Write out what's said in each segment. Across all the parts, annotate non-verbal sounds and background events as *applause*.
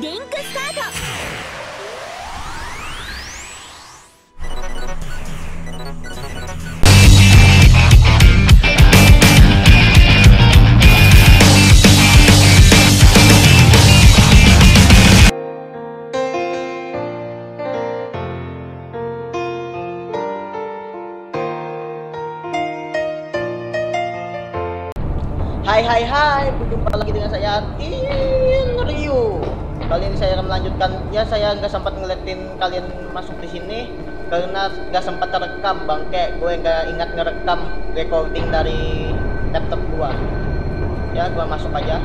リンクスタート Hai hai hai, berjumpa lagi dengan saya Tin Ryu. Kali ini saya akan melanjutkan. Ya saya nggak sempat ngeliatin kalian masuk di sini karena nggak sempat terekam bangke gue nggak ingat ngerekam recording dari laptop gua. Ya gua masuk aja.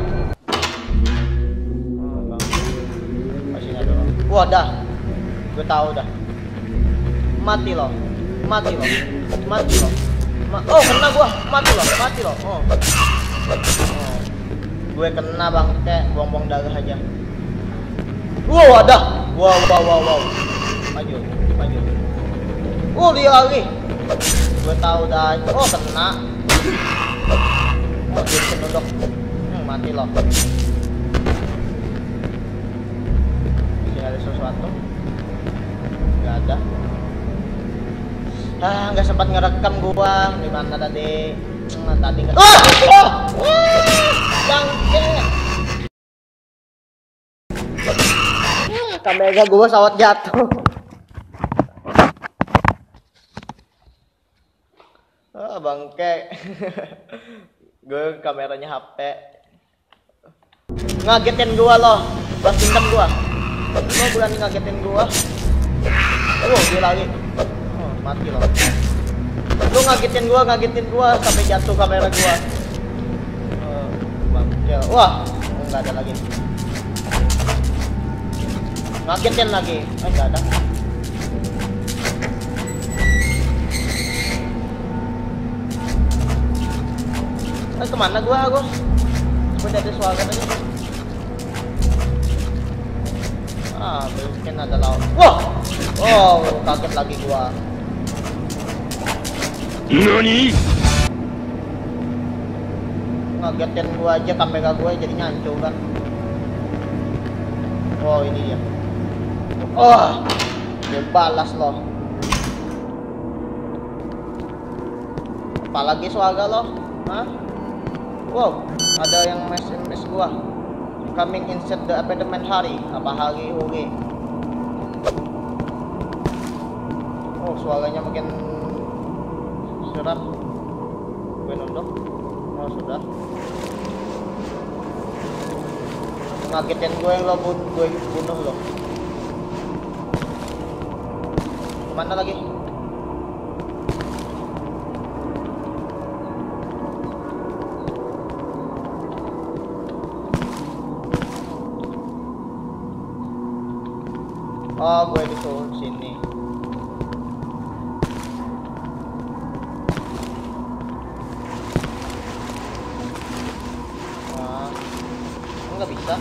Wah dah. Gue tahu dah. Mati loh. Mati loh. Mati loh. Ma oh kena gua. Mati loh. Mati loh. Oh. Oh, gue kena bang. Kayak buang-buang darah aja wow ada. Wow wow wow wow. Maju maju oh dia lagi gue tahu dah. Oh kena. Oh dia penunduk hmm, mati loh Ini ada sesuatu. Nggak ada. Ah nggak sempat ngerekam gua. Di mana tadi? Hmm, tadi nggak ah! Oh! Wah! bangke kamera gua sawat jatuh. Ah bangke. *laughs* Gue kameranya HP ngagetin gua loh. Balas dendam gua. Lo berani ngagetin gua. Oh dia lagi oh, mati loh. Lu ngagetin gua ngagetin gua sampai jatuh kamera gua. Oh, bangkel wah nggak ada lagi ngagetin lagi. Eh nggak ada eh ke mana gua Agus? Gua jadi suara tadi. Ah mungkin ada laut wah! Oh kaget lagi gua. 何 ngagetin gua aja kamera gua jadi nyancur kan oh ini dia oh dia balas loh. Apalagi suara loh. Hah? wow ada yang SMS gua. Coming inside the apartment hari apa hari hore? Oh suaranya makin surat gue nunduk. Oh sudah. Ngagetin gue lo bun gue bunuh lo ke mana lagi oh gue disuruh sini Ah, nggak bisa.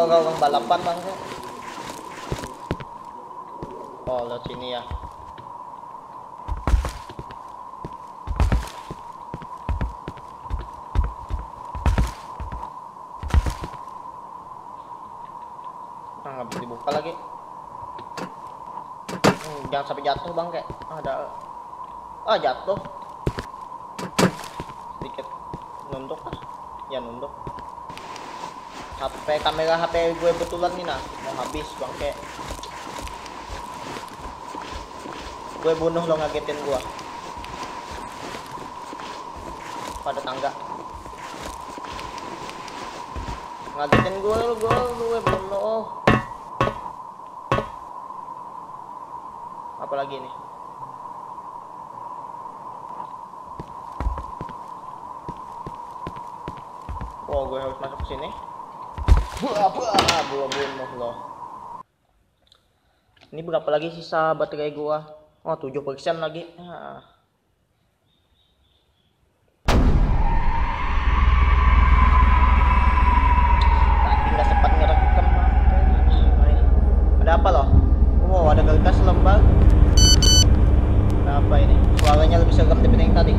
Oh, suara orang balapan bang ya? Oh, lihat sini ya. Ah, nggak bisa dibuka lagi. Hmm, jangan sampai jatuh bang kayak ada ah jatuh sedikit nunduk ah ya nunduk HP kamera HP gue betulan nih nah mau habis bang kayak gue bunuh lo ngagetin gue pada tangga. Ngagetin gue lo gue gue bunuh apalagi nih? Oh, gue harus masuk ke sini. Buah, buah, buah, bunuh loh. Ini berapa lagi sisa baterai gua? Oh, 7% lagi. Ah. Tadi nggak sempat ngerekam. Ada apa loh? Wow, ada gas lembar. Ada apa ini? Suaranya lebih serem daripada yang tadi.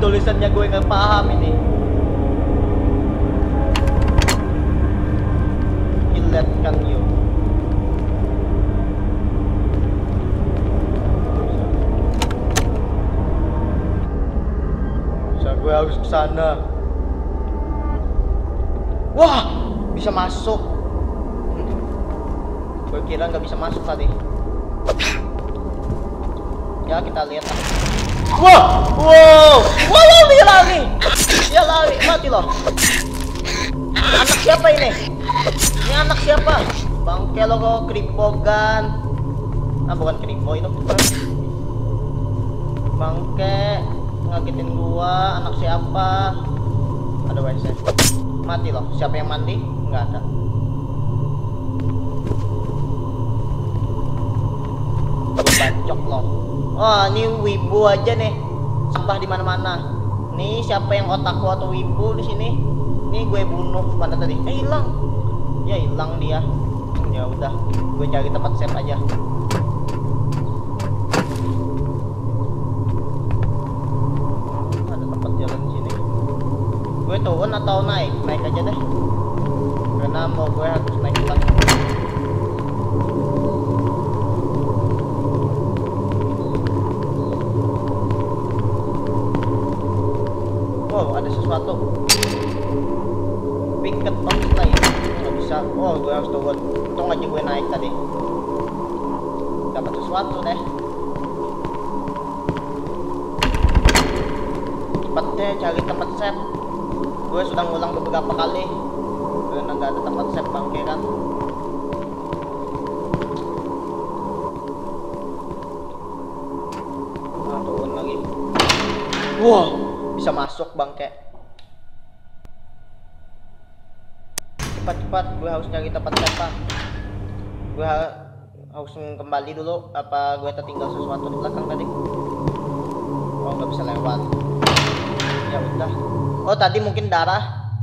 Tulisannya gue nggak paham ini Iletkan you Bisa gue harus ke sana Wah, bisa masuk. Gue kira nggak bisa masuk tadi. Ya kita lihat. Wah, wow, wow, dia lari, dia lari, mati loh. Anak siapa ini? Ini anak siapa? Bangke lo kok kripogan. Ah bukan kripo itu. Bangke ngagetin gua, anak siapa? Ada WC mati loh siapa yang mati nggak ada bacok loh oh ini wibu aja nih. Sampah di mana mana nih siapa yang otakku atau wibu di sini? Nih gue bunuh mana tadi. Eh hilang. Ya hilang dia. Ya udah gue cari tempat save aja. Ada tempat jalan sini. Gue turun atau naik harus turun untung aja gue naik tadi. Dapat sesuatu deh. Cepat deh cari tempat save. Gue sudah ngulang beberapa kali. Karena nggak ada tempat save bangke kan. Nah, turun lagi. Wah bisa masuk bangke gue harus nyari tempat save pak gue ha harus kembali dulu apa gue tertinggal sesuatu di belakang tadi. Oh nggak bisa lewat. Ya udah. Oh tadi mungkin darah.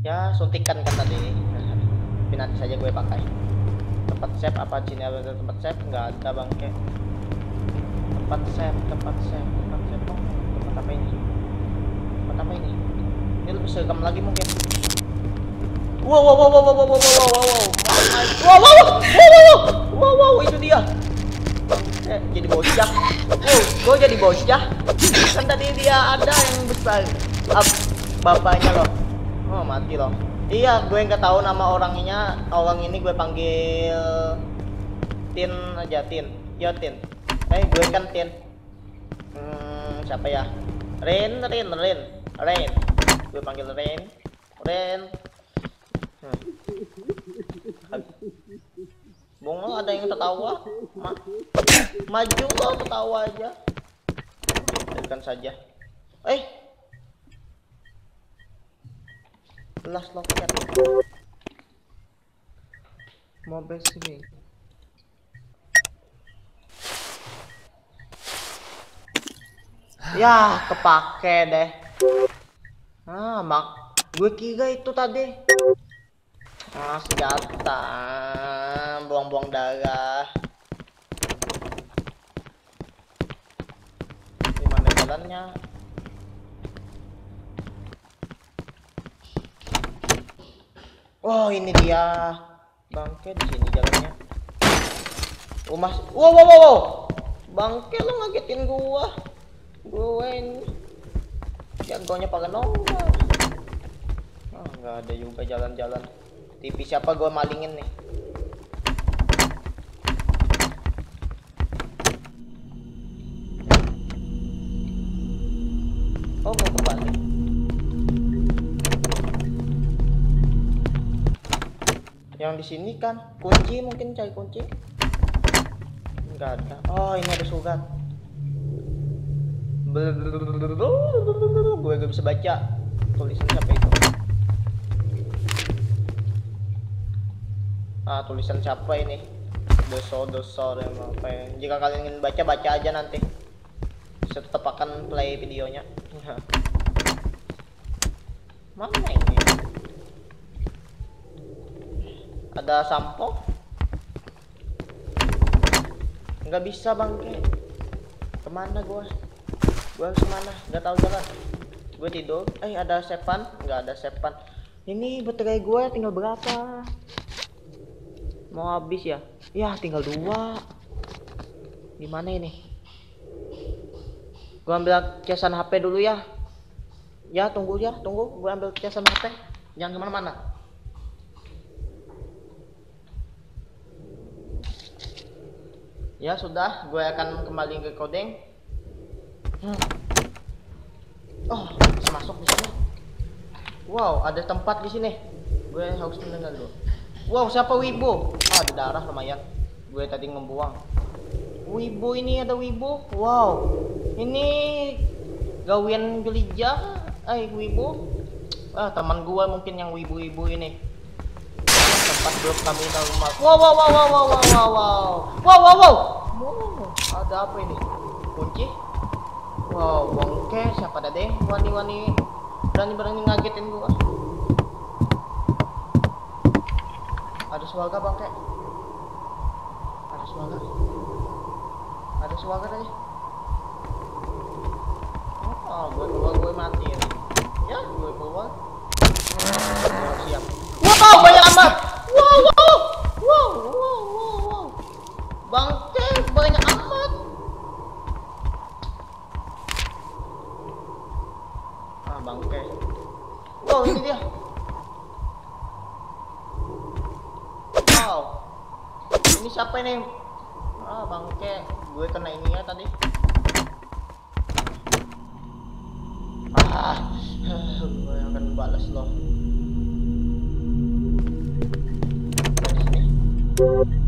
Ya suntikan kan tadi. Tapi nanti saja gue pakai. Tempat save apa sini ada tempat save nggak ada bangke tempat save tempat save tempat save oh, tempat apa ini? Tempat apa ini? Ini lebih serem lagi mungkin wow wow wow wow wow wow wow wow wow. Wow wow wow wow wow wow. Itu dia. Eh, jadi bocah. Wow gue jadi bocah. Kan tadi dia ada yang besar. Up, bapaknya loh. Oh mati loh. Iya gue nggak tahu nama orangnya. Orang ini gue panggil Tin aja Tin. Yo Tin. Eh gue kan Tin. Hmm, siapa ya? Ren Ren Ren. Ren. Gue panggil Ren. Ren hmm. Bung lo ada yang tertawa Ma maju lo tertawa aja. Biarkan saja. Eh. Last loket. Mobile sini ya kepake deh. Ah mak gue kira itu tadi ah senjata buang-buang darah gimana jalannya Oh ini dia bangke di sini jalannya. Oh mas, wow wow wow, wow. bangke lo ngagetin gua. Gue ini jagonya pakai nomor. Oh, nggak ada juga jalan-jalan. TV siapa gua malingin nih? Oh mau kembali. yang di sini kan kunci mungkin cari kunci enggak ada oh ini ada surat gue gak bisa baca tulisan siapa itu ah tulisan siapa ini doso doso apa ya jika kalian ingin baca baca aja nanti saya tetap akan play videonya *laughs* mana ini ada sampo nggak bisa bangke ke mana gua Gue harus ke mana? Gak tahu jalan. Gue tidur. Eh ada sepan? Nggak ada sepan. Ini baterai gue tinggal berapa? Mau habis ya? Ya tinggal dua. Gimana ini? Gue ambil casan HP dulu ya. Ya tunggu ya, tunggu. Gue ambil casan HP. Jangan ke mana-mana. Ya sudah, gue akan kembali ke coding. Hmm. Oh, masuk di sini. Wow, ada tempat di sini. Gue harus mendengar dulu. Wow, siapa Wibo? Ah, ada darah lumayan. Gue tadi ngebuang. Wibo ini ada Wibo. Wow. Ini gawian gelijah. Eh, Wibo. Ah, teman gue mungkin yang wibu-wibu ini. Tempat belum kami tahu rumah. Wow, wow, wow, wow, wow, wow, wow. Wow, wow, wow. Wow, ada apa ini? Kunci? Wow, bongke siapa ada deh? Wani-wani berani-berani ngagetin gue. Ada suara bangke. Ada suara. Ada suara deh. Oh, gue keluar gue mati ya. Ya, gue keluar. Gua siap. Wow, banyak amat. Wow, wow. Wow, wow, wow, wow. Bangke banyak amat. Ah, bangke. Wow, ini dia. Wow. Ini? Ah, bangke. Gue kena ini ya tadi. Ah, gue akan balas loh. Dari sini.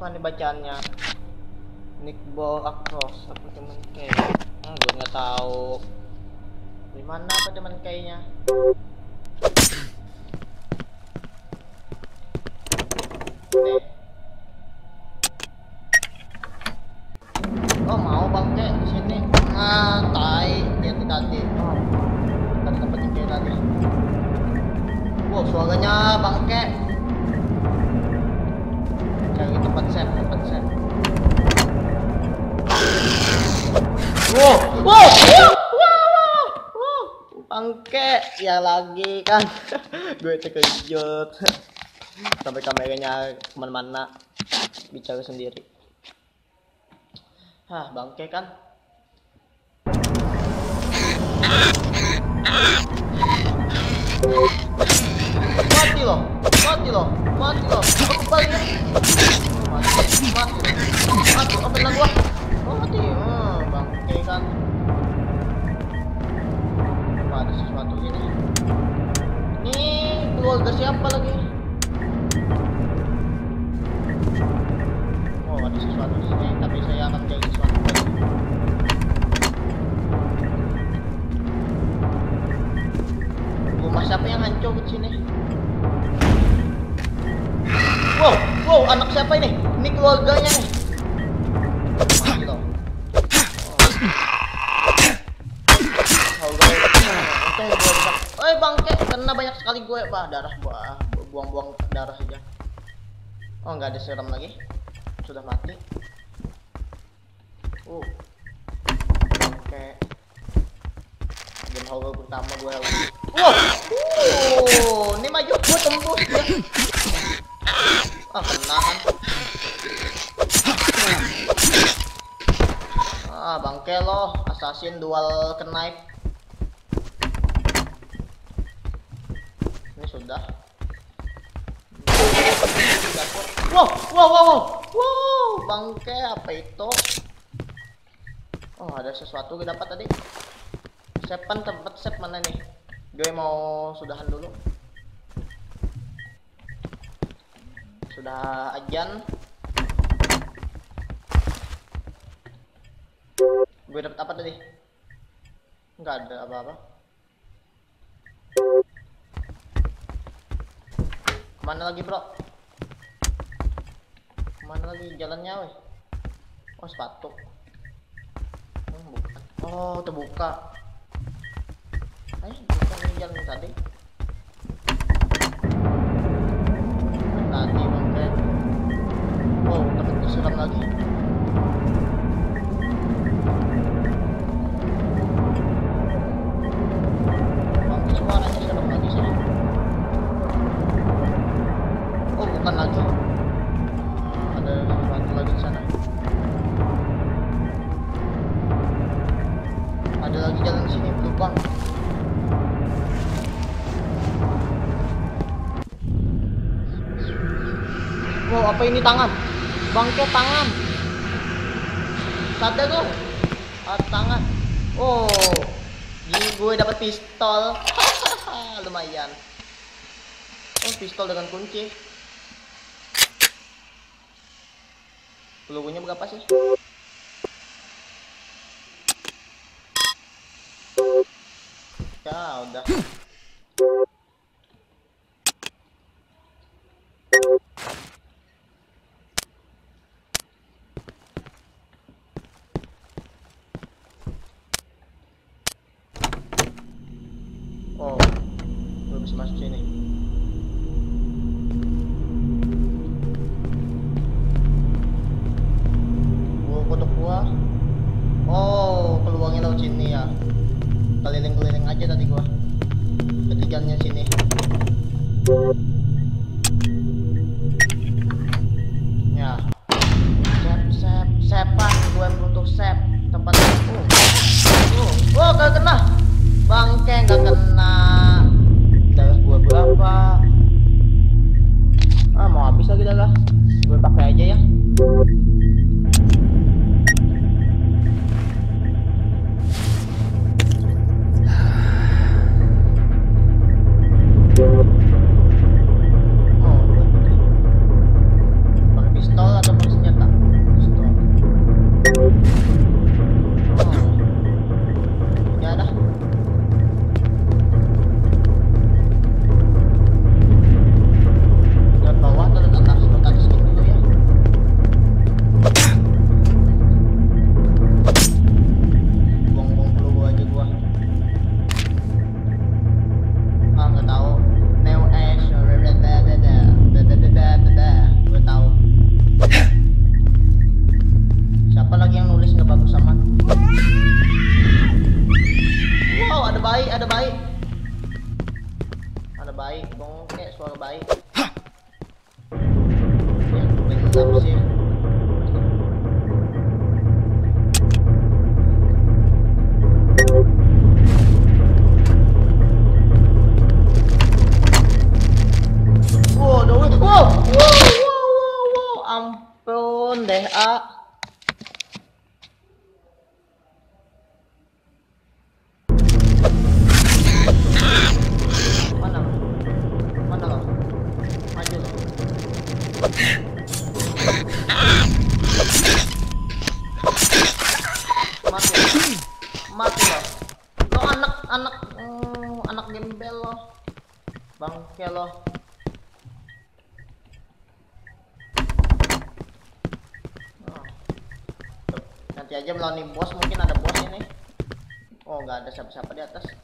Apa nih bacaannya. Nick Ball Across apa teman kayak hmm, gue nggak tahu. Di mana apa teman kayaknya nih wow wow wow wow wow bangke ya lagi kan *laughs* gue terkejut *laughs* sampai kameranya ke mana-mana bicara sendiri Hah, bangke kan? Mati loh, mati loh, mati loh. Aku balik. Mati, mati, mati. Apa gua? Oh, mati. Hmm, bangke kan. Keluarga siapa lagi? Oh, ada sesuatu di sini, tapi saya akan cari sesuatu lagi. Rumah siapa yang hancur di sini? Wow, wow, anak siapa ini? Ini keluarganya wow ini maju gue tembus ya ah kena kan ah bangke lo assassin dual knife ini sudah Wow, wow, wow, wow, wow, bangke apa itu? Oh, ada sesuatu kita dapat tadi. Sepan tempat sep mana nih? Gue mau sudahan dulu. Sudah ajan. Gue dapat apa tadi? Enggak ada apa-apa. Mana lagi, Bro? Mana lagi jalannya, weh? Oh, sepatu. Bukan. Oh, terbuka. Eh, bukan ini jalan tadi. Tadi, bangke. Oh, dapat disiram lagi. Apa ini tangan? Bangke tangan. Sadar tuh. Ah, tangan. Oh, gini gue dapat pistol. *laughs* Lumayan. Oh, pistol dengan kunci. Pelurunya berapa sih? Ya, udah. Ada siapa-siapa di atas.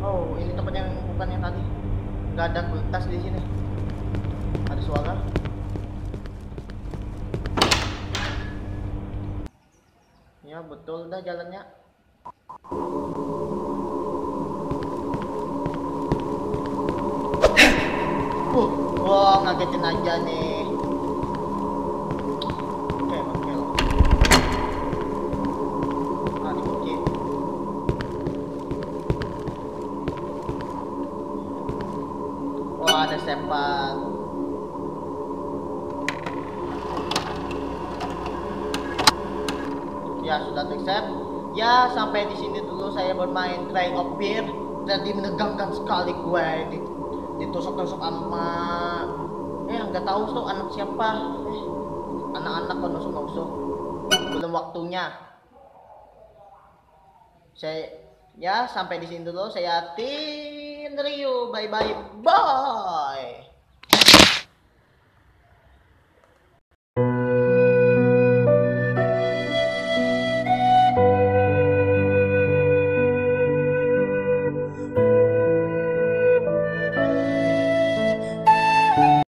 Oh ini tempat yang bukan yang tadi. Nggak ada kulkas di sini. Ada suara. Ya betul dah jalannya. Uh wah ngagetin aja nih ya sudah terset ya sampai di sini dulu saya bermain Cry of Beer. Jadi menegangkan sekali gue di ditusuk-tusuk sama eh nggak tahu tuh anak siapa. Eh anak-anak kok nusuk-nusuk. Belum waktunya. Saya ya sampai di sini dulu. Saya Tin Rio bye bye bye